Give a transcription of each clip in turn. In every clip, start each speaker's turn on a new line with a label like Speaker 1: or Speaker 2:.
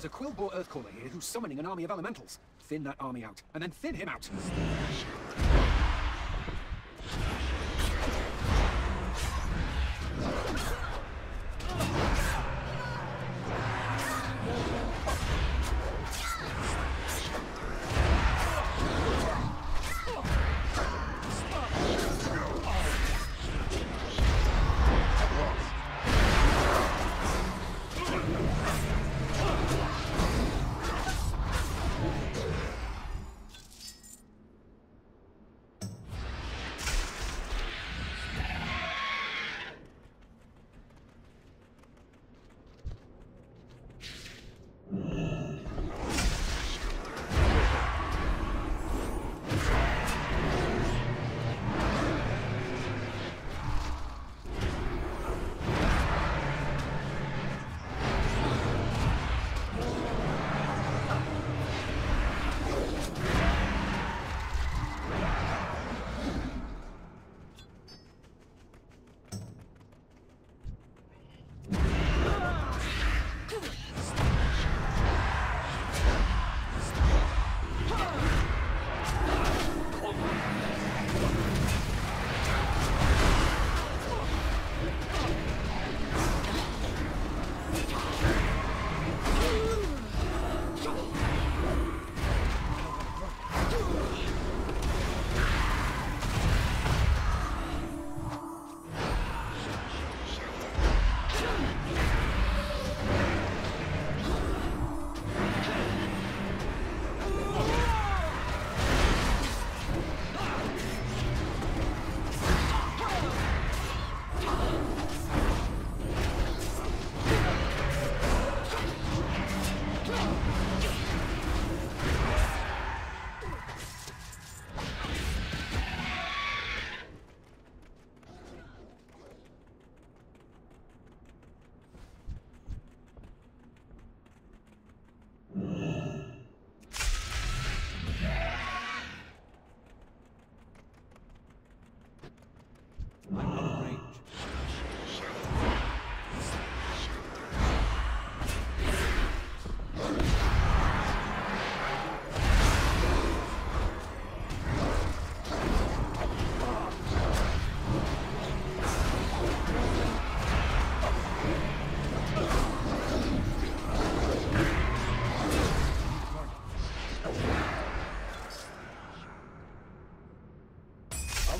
Speaker 1: There's a Quilboar Earthcaller here who's summoning an army of elementals. Thin that army out, and then thin him out.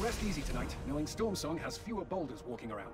Speaker 1: Rest easy tonight, knowing Stormsong has fewer boulders walking around.